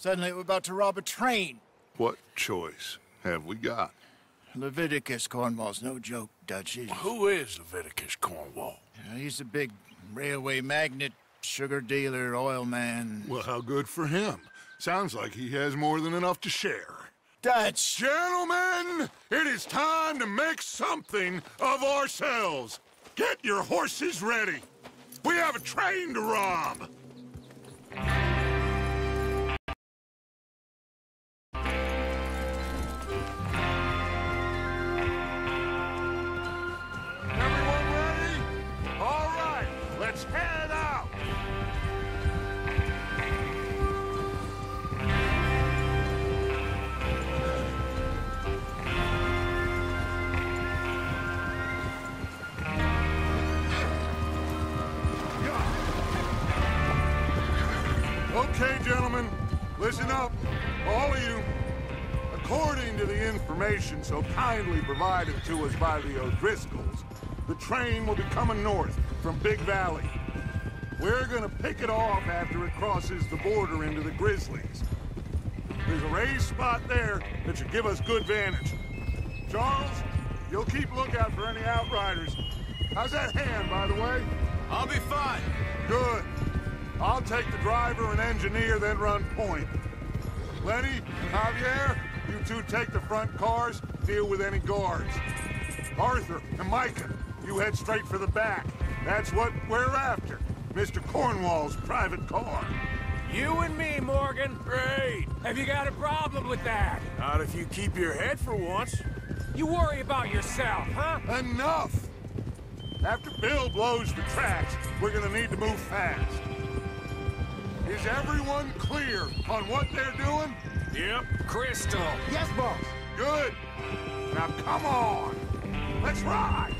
suddenly we're about to rob a train. What choice have we got? Leviticus Cornwall's no joke, Dutch. He's, Who is Leviticus Cornwall? you know, he's a big railway magnate, sugar dealer, oil man. Well, how good for him. Sounds like he has more than enough to share. Dutch! Gentlemen, it is time to make something of ourselves. Get your horses ready. We have a train to rob. Gentlemen, listen up. All of you. According to the information so kindly provided to us by the O'Driscolls, the train will be coming north from Big Valley. We're gonna pick it off after it crosses the border into the Grizzlies. There's a raised spot there that should give us good vantage. Charles, you'll keep lookout for any outriders. How's that hand, by the way? I'll be fine. Good. I'll take the driver and engineer, then run point. Lenny, Javier, you two take the front cars, deal with any guards. Arthur and Micah, you head straight for the back. That's what we're after. Mr. Cornwall's private car. You and me, Morgan. Great. Have you got a problem with that? Not if you keep your head for once. You worry about yourself, huh? Enough! After Bill blows the tracks, we're gonna need to move fast. Is everyone clear on what they're doing? Yep. Crystal. Yes, boss. Good. Now come on. Let's ride.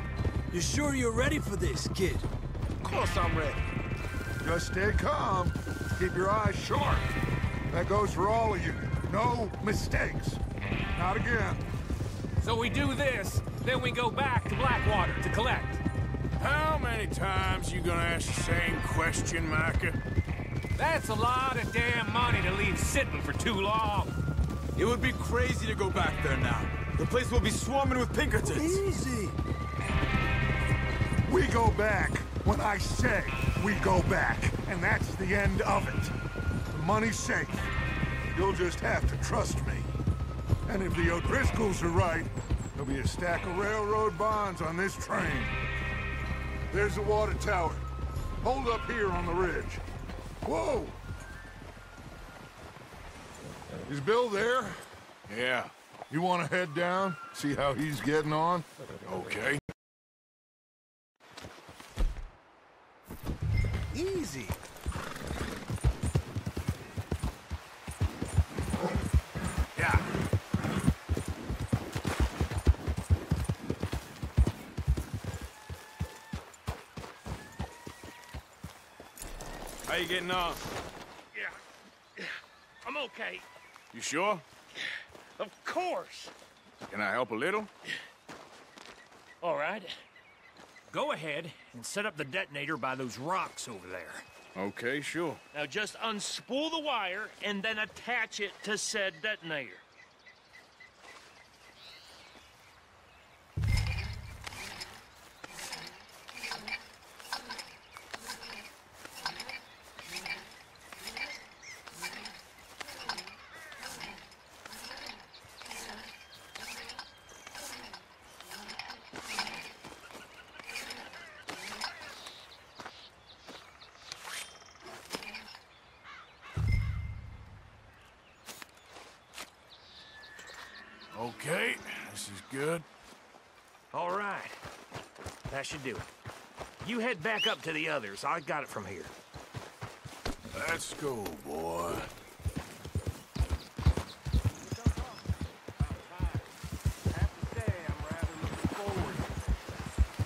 You sure you're ready for this, kid? Of course I'm ready. Just stay calm. Keep your eyes sharp. That goes for all of you. No mistakes. Not again. So we do this, then we go back to Blackwater to collect. How many times you gonna ask the same question, Micah? That's a lot of damn money to leave sitting for too long. It would be crazy to go back there now. The place will be swarming with Pinkertons. Easy. We go back when I say we go back, and that's the end of it. The money's safe. You'll just have to trust me. And if the O'Driscolls are right, there'll be a stack of railroad bonds on this train. There's the water tower. Hold up here on the ridge. Whoa! Is Bill there? Yeah, You want to head down, see how he's getting on? okay. Easy. Yeah. How you getting on? Yeah. I'm okay. You sure? Of course. Can I help a little? All right. Go ahead and set up the detonator by those rocks over there. Okay, sure. Now just unspool the wire and then attach it to said detonator. Okay, this is good. All right. That should do it. You head back up to the others. I got it from here. Let's go, boy. have to say I'm rather forward.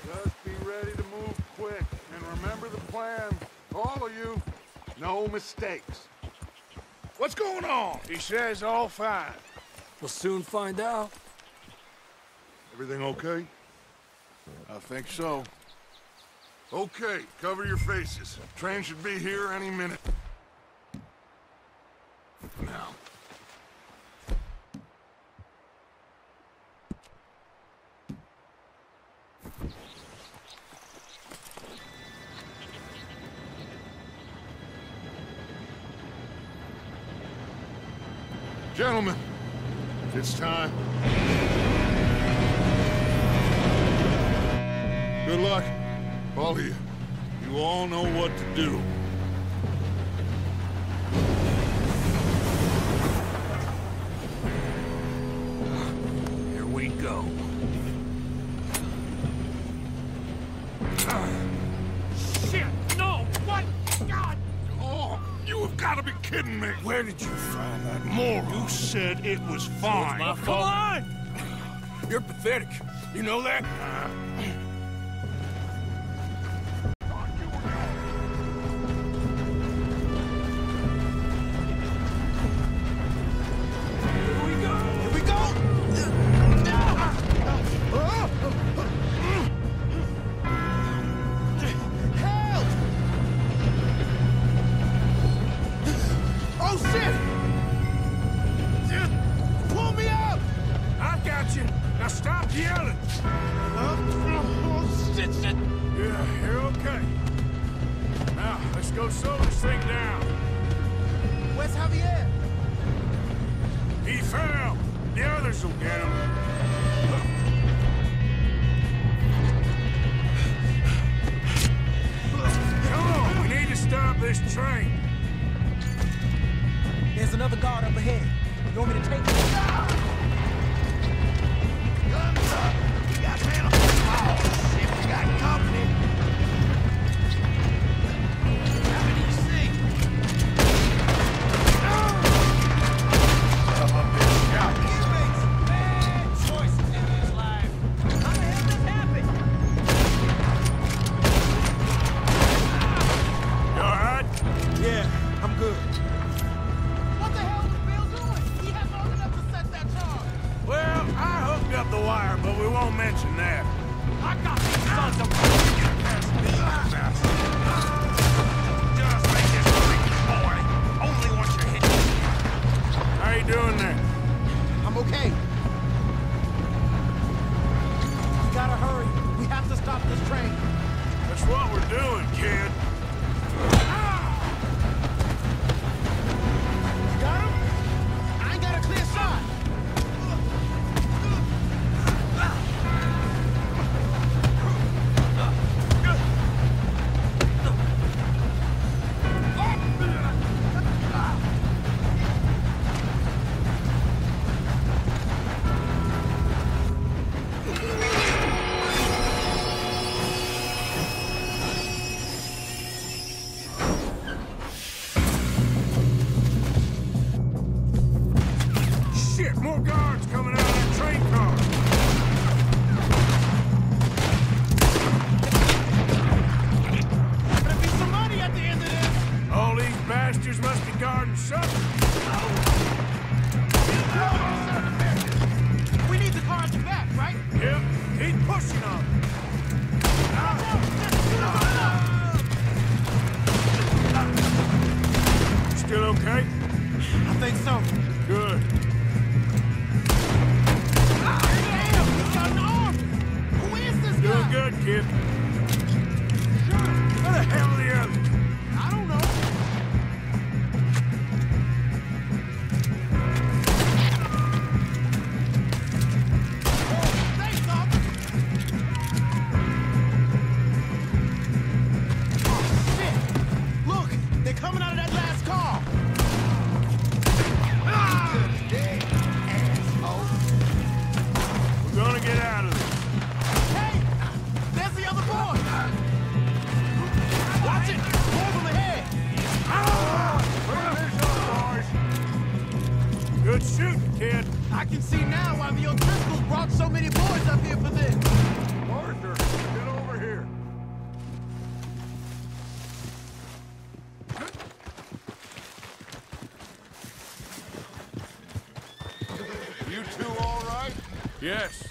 Just be ready to move quick, and remember the plan. All of you, no mistakes. What's going on? He says all fine. We'll soon find out. Everything okay? I think so. Okay, cover your faces. Train should be here any minute. You got to be kidding me. Where did you find that Moron. You said it was fine. my fault. Come on! You're pathetic. You know that? Here another guard up ahead. You want me to take it? Guns up! You guys handle Oh, shit, we got company.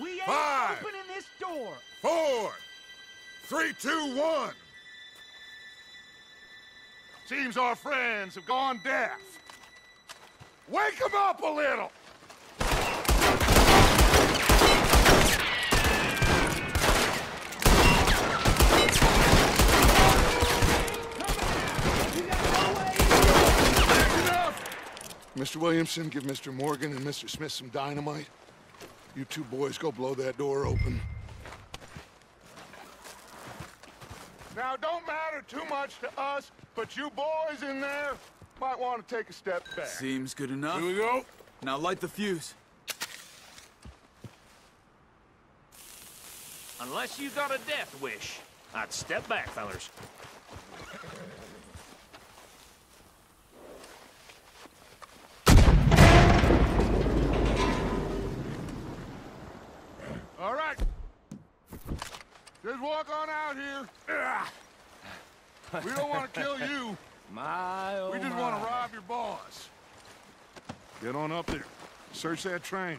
We ain't Five. opening this door. Four. Three, two, one. Seems our friends have gone deaf. Wake them up a little. Mr. Williamson, give Mr. Morgan and Mr. Smith some dynamite. You two boys go blow that door open. Now, don't matter too much to us, but you boys in there might want to take a step back. Seems good enough. Here we go. Now light the fuse. Unless you got a death wish, I'd step back, fellers. All right. Just walk on out here. We don't want to kill you. My, oh We just my. want to rob your boss. Get on up there. Search that train.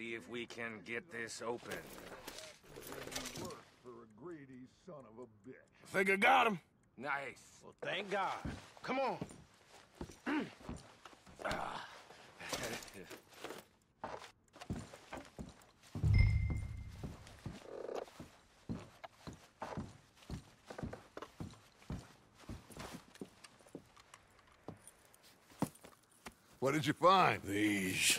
see if we can get this open. a bitch. I think I got him. Nice. Well, thank God. Come on. What did you find? These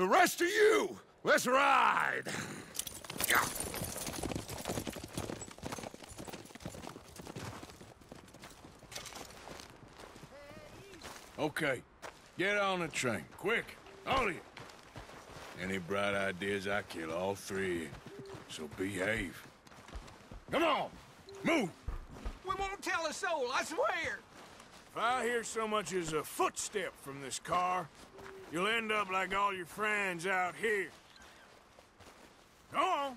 The rest of you, let's ride! Okay. Get on the train. Quick. All of you. Any bright ideas, I kill all three. So behave. Come on! Move! We won't tell a soul, I swear. If I hear so much as a footstep from this car, you'll end up like all your friends out here. Go on!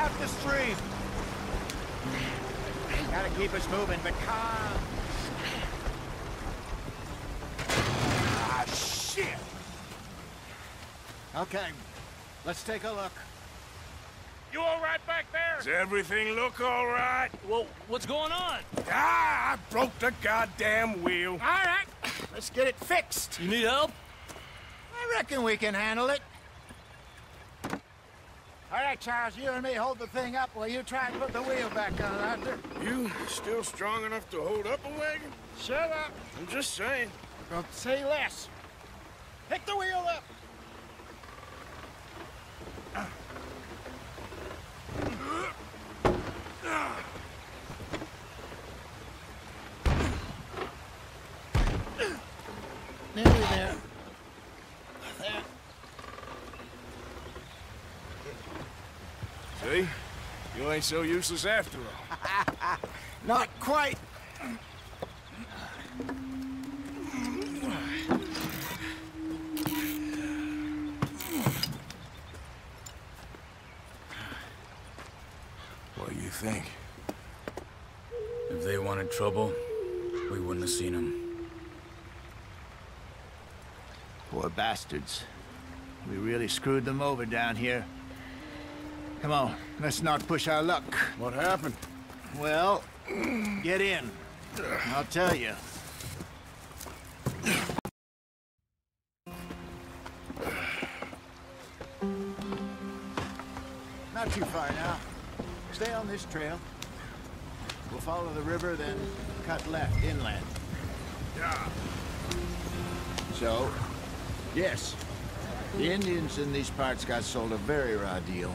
Out the stream. Gotta keep us moving, but calm. Ah, shit! Okay, let's take a look. You all right back there? Does everything look all right? Well, what's going on? Ah, I broke the goddamn wheel. All right, let's get it fixed. You need help? I reckon we can handle it. All right, Charles, you and me hold the thing up while you try and put the wheel back on, Arthur. You still strong enough to hold up a wagon? Shut up. I'm just saying. Don't say less. Pick the wheel up. Nearly there. There. See? You ain't so useless after all. Not quite. What do you think? If they wanted trouble, we wouldn't have seen them. Poor bastards. We really screwed them over down here. Come on, let's not push our luck. What happened? Well, get in. I'll tell you. Not too far now. Stay on this trail. We'll follow the river, then cut left inland. Yeah. So, yes, the Indians in these parts got sold a very raw deal.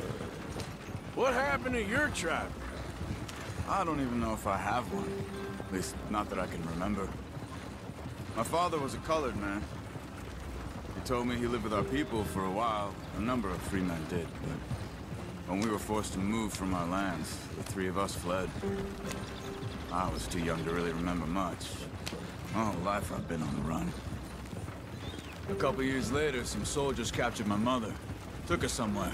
what happened to your tribe? I don't even know if I have one. At least, not that I can remember. My father was a colored man. He told me he lived with our people for a while. A number of free men did, but when we were forced to move from our lands, the three of us fled. I was too young to really remember much. Whole life I've been on the run. A couple years later, some soldiers captured my mother. Took her somewhere.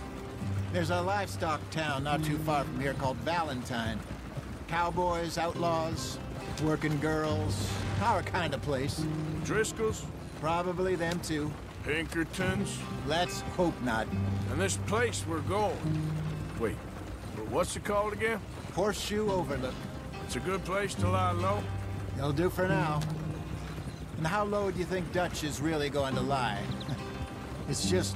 There's a livestock town not too far from here called Valentine. Cowboys, outlaws, working girls, our kind of place. Driscoll's? Probably them too. Pinkertons? Let's hope not. And this place we're going. Wait, but what's it called again? Horseshoe Overlook. It's a good place to lie low? It'll do for now. And how low do you think Dutch is really going to lie? it's just,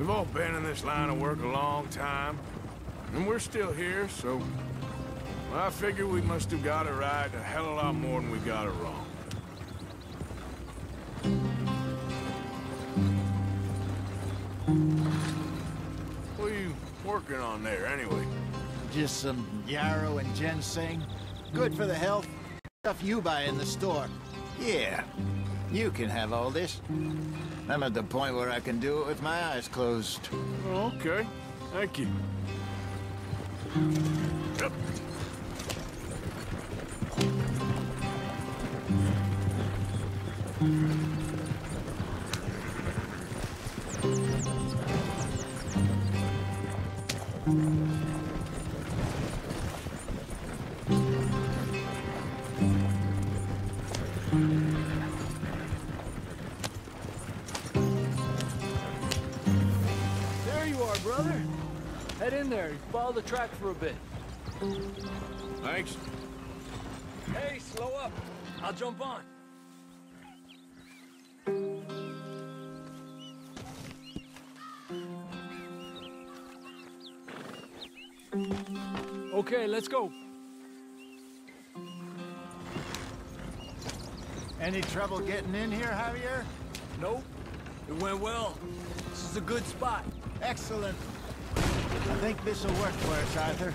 We've all been in this line of work a long time. And we're still here, so... Well, I figure we must have got it right a hell of a lot more than we got it wrong. What are you working on there, anyway? Just some yarrow and ginseng. Good for the health. Stuff you buy in the store. Yeah, you can have all this. I'm at the point where I can do it with my eyes closed. Okay, thank you. Yep. There Head in there. Follow the track for a bit. Thanks. Hey, slow up. I'll jump on. Okay, let's go. Any trouble getting in here, Javier? Nope. It went well. This is a good spot. Excellent. I think this will work for us, Arthur.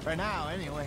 For now, anyway.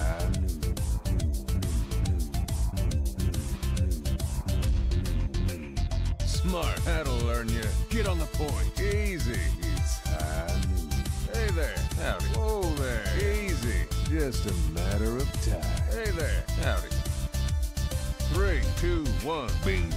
Smart. That'll learn you. Get on the point. Easy. It's. Hey there. Howdy. Whoa there. Easy. Just a matter of time. Hey there. Howdy. Three, two, one. Bing.